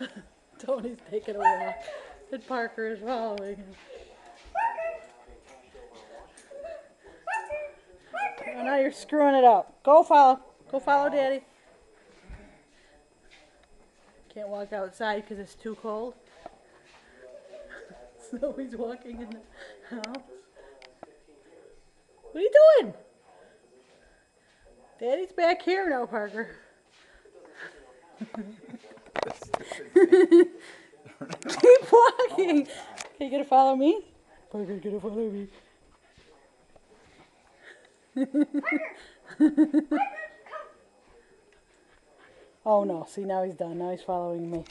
Tony's taking a walk, and Parker is following him. Oh, now you're screwing it up. Go follow. Go follow Daddy. Can't walk outside because it's too cold. so he's walking in the house. What are you doing? Daddy's back here now, Parker. Keep walking. Are you gonna follow me? Parker's gonna follow me. oh no, see now he's done. Now he's following me.